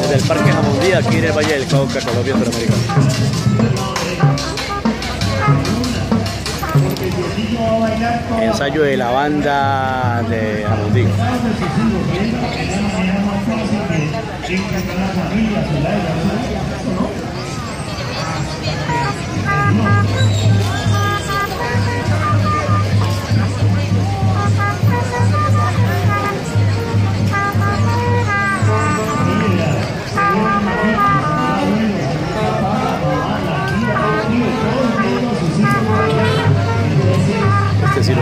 Desde el Parque Jamundí, aquí en el Valle del Cauca, Colombia Suramericana. Ensayo de la banda de Jamundí.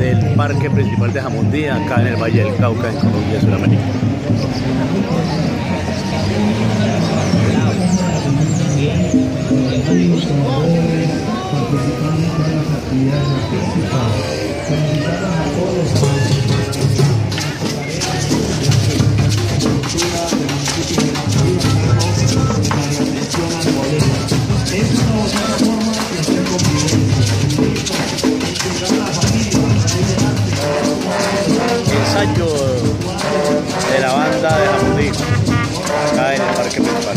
el parque principal de Jamundí, acá en el Valle del Cauca, en Colombia, Sudamérica. De la banda de Jamundí, acá en el parque principal.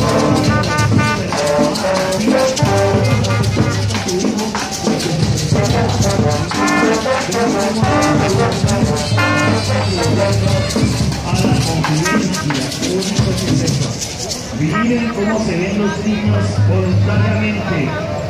Miren cómo se ven los niños voluntariamente